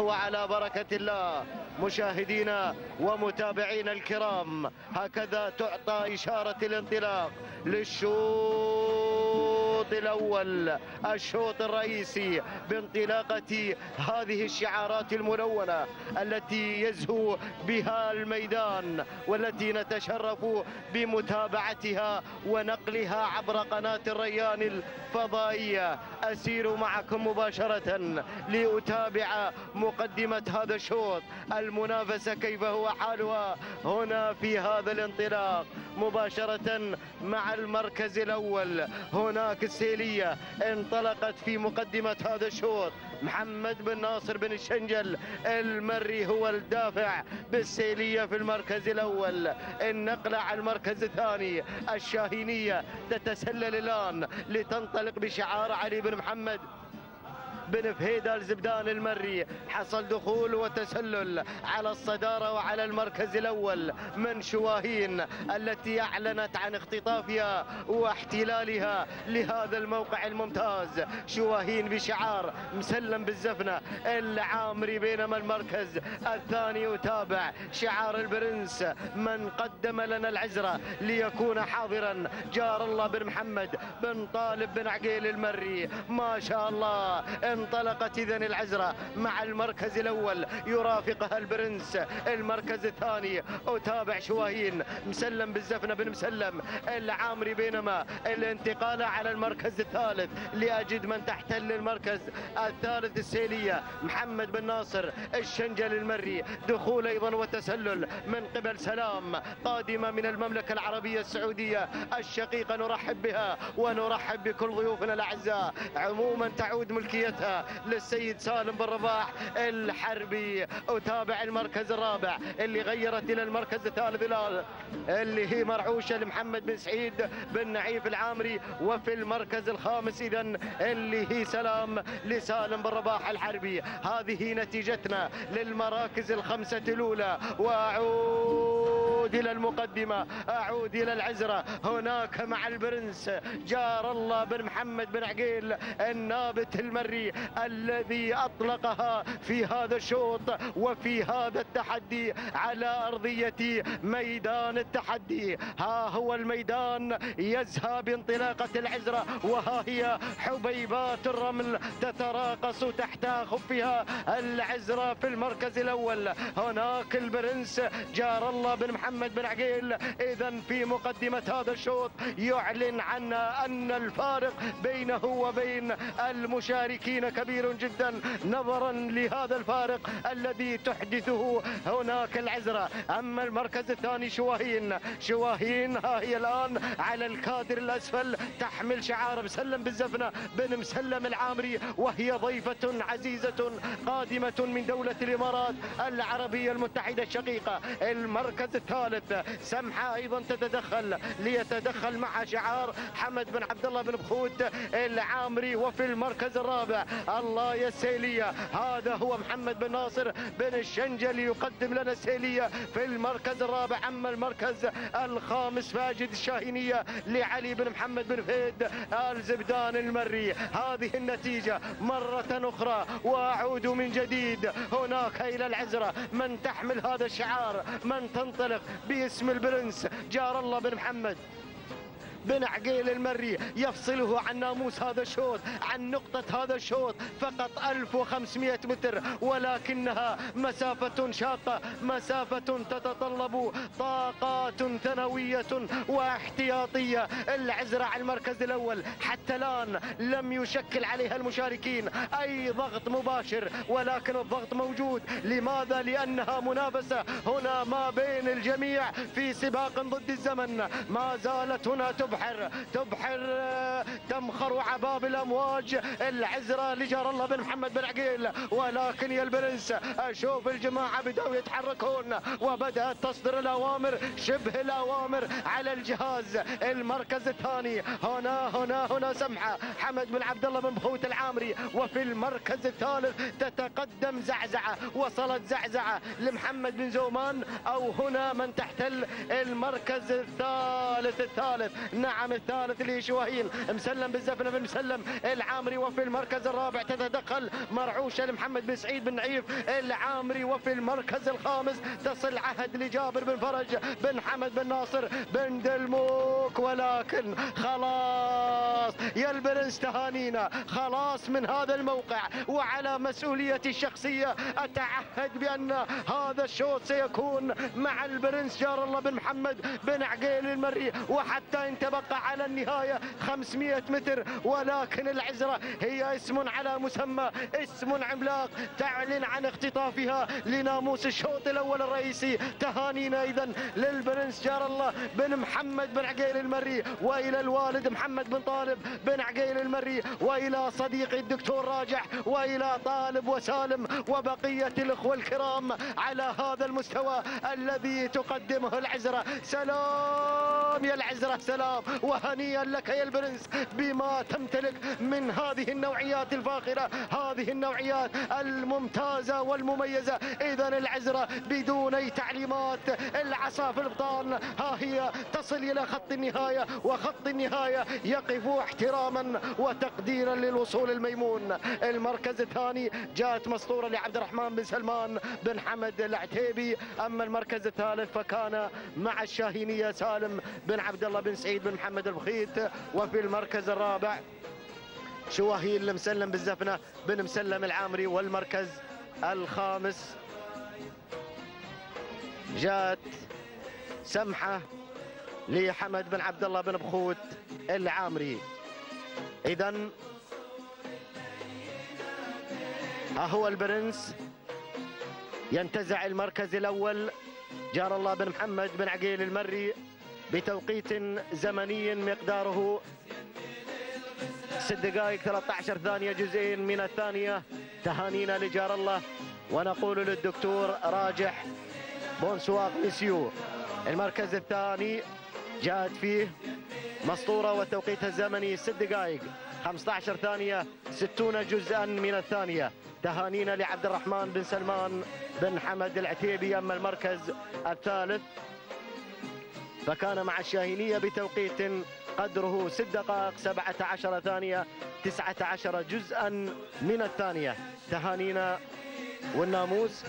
وعلى بركة الله. مشاهدينا ومتابعينا الكرام هكذا تعطى إشارة الانطلاق للشوط. الأول الشوط الرئيسي بانطلاقة هذه الشعارات الملونة التي يزهو بها الميدان والتي نتشرف بمتابعتها ونقلها عبر قناة الريان الفضائية. أسير معكم مباشرة لأتابع مقدمة هذا الشوط. المنافسة كيف هو حالها هنا في هذا الانطلاق؟ مباشرة مع المركز الأول هناك السيلية انطلقت في مقدمة هذا الشوط. محمد بن ناصر بن الشنجل المري هو الدافع بالسيلية في المركز الأول. النقلة على المركز الثاني الشاهينية تتسلل الآن لتنطلق بشعار علي بن محمد. بن فهيدة الزبدان المري. حصل دخول وتسلل على الصدارة وعلى المركز الأول من شواهين التي أعلنت عن اختطافها واحتلالها لهذا الموقع الممتاز. شواهين بشعار مسلم بالزفنة. العامري بينما المركز الثاني يتابع شعار البرنس من قدم لنا العزرة ليكون حاضرا. جار الله بن محمد بن طالب بن عقيل المري. ما شاء الله انطلقت اذا العزرة مع المركز الأول. يرافقها البرنس المركز الثاني اتابع شواهين. مسلم بالزفنة بن مسلم. العامري بينما. الانتقال على المركز الثالث. لأجد من تحتل المركز الثالث السيلية. محمد بن ناصر. الشنجل المري. دخول أيضا وتسلل. من قبل سلام. قادمة من المملكة العربية السعودية. الشقيقة نرحب بها ونرحب بكل ضيوفنا الأعزاء. عموما تعود ملكيتها. للسيد سالم بن رباح الحربي أتابع المركز الرابع اللي غيرت إلى المركز الثالث الآن اللي هي مرعوشة لمحمد بن سعيد بن نعيف العامري وفي المركز الخامس إذا اللي هي سلام لسالم بن رباح الحربي. هذه نتيجتنا للمراكز الخمسة الأولى. وأعود إلى المقدمة أعود إلى العزرة. هناك مع البرنس جار الله بن محمد بن عقيل النابت المري الذي أطلقها في هذا الشوط وفي هذا التحدي على أرضية ميدان التحدي. ها هو الميدان يزهى بانطلاقة العزرة وها هي حبيبات الرمل تتراقص تحت خفها العزرة في المركز الأول. هناك البرنس جار الله بن محمد بن عقيل. إذا في مقدمة هذا الشوط يعلن عنا أن الفارق بينه وبين المشاركين كبير جدا نظرا لهذا الفارق الذي تحدثه هناك العزرة. أما المركز الثاني شواهين. شواهين ها هي الآن على الكادر الأسفل تحمل شعار مسلم بالزفنة بن مسلم العامري وهي ضيفة عزيزة قادمة من دولة الإمارات العربية المتحدة الشقيقة. المركز الثالث سمحة أيضا تتدخل ليتدخل مع شعار حمد بن عبد الله بن بخوت العامري وفي المركز الرابع الله يا السيلية هذا هو محمد بن ناصر بن الشنجلي يقدم لنا السيلية في المركز الرابع. أما المركز الخامس فاجد الشاهينية لعلي بن محمد بن فهد الزبدان المري. هذه النتيجة مرة أخرى وأعود من جديد هناك إلى العزرة. من تحمل هذا الشعار من تنطلق باسم البرنس جار الله بن محمد. بن عقيل المري يفصله عن ناموس هذا الشوط عن نقطة هذا الشوط فقط 1500 متر ولكنها مسافة شاقة مسافة تتطلب طاقات ثانوية واحتياطية. العزرة على المركز الأول حتى الآن لم يشكل عليها المشاركين أي ضغط مباشر ولكن الضغط موجود. لماذا؟ لأنها منافسة. هنا ما بين الجميع في سباق ضد الزمن. ما زالت هنا تبحر تبحر تمخر عباب الأمواج. العزرة لجار الله بن محمد بن عقيل. ولكن يا البرنس أشوف الجماعة بدأوا يتحركون. وبدات تصدر الأوامر شبه الأوامر على الجهاز. المركز الثاني هنا هنا هنا سمحة. حمد بن عبد الله بن بخوت العامري. وفي المركز الثالث تتقدم زعزعة. وصلت زعزعة لمحمد بن زومان. أو هنا من تحتل المركز الثالث الثالث. نعم الثالث لشواهين مسلم بالزفنة بن مسلم. العامري وفي المركز الرابع. تتدخل مرعوشة لمحمد بن سعيد بن نعيف. العامري وفي المركز الخامس. تصل عهد لجابر بن فرج بن حمد بن ناصر. بن دلموك ولكن خلاص يا البرنس تهانينا خلاص من هذا الموقع. وعلى مسؤوليتي الشخصية أتعهد بأن هذا الشوط سيكون مع البرنس جار الله بن محمد بن عقيل المري وحتى ان تبقى على النهاية 500 متر ولكن العزرة هي اسم على مسمى اسم عملاق تعلن عن اختطافها لناموس الشوط الأول الرئيسي. تهانينا إذا للبرنس جار الله بن محمد بن عقيل المري وإلى الوالد محمد بن طالب بن عقيل المري وإلى صديقي الدكتور راجح وإلى طالب وسالم وبقية الأخوة الكرام على هذا المستوى الذي تقدمه العزرة. سلام يا العزرة سلام. وهنيئا لك يا البرنس بما تمتلك من هذه النوعيات الفاخرة. هذه النوعيات الممتازة والمميزة. إذا العزرة بدون أي تعليمات. العصا في الابطال ها هي تصل إلى خط النهاية وخط النهاية يقف احتراما وتقديرا للوصول الميمون. المركز الثاني جاءت مسطورة لعبد الرحمن بن سلمان بن حمد العتيبي. أما المركز الثالث فكان مع الشاهينية سالم بن عبد الله بن سعيد بن محمد البخيت وفي المركز الرابع شواهيل المسلم بالزفنة بن مسلم العامري والمركز الخامس جاءت سمحة لحمد بن عبد الله بن بخوت العامري. إذا هو البرنس ينتزع المركز الأول جار الله بن محمد بن عقيل المري. بتوقيت زمني مقداره. ست دقائق 13 ثانية جزئين من الثانية. تهانينا لجار الله. ونقول للدكتور راجح بونسواق ميسيو المركز الثاني جاءت فيه مسطورة والتوقيت الزمني. ست دقائق 15 ثانية 60 جزءا من الثانية. تهانينا لعبد الرحمن بن سلمان بن حمد العتيبي. أما المركز الثالث فكان مع الشاهينية بتوقيت قدره 6 دقائق 17 ثانية 19 جزءا من الثانية. تهانينا والناموس.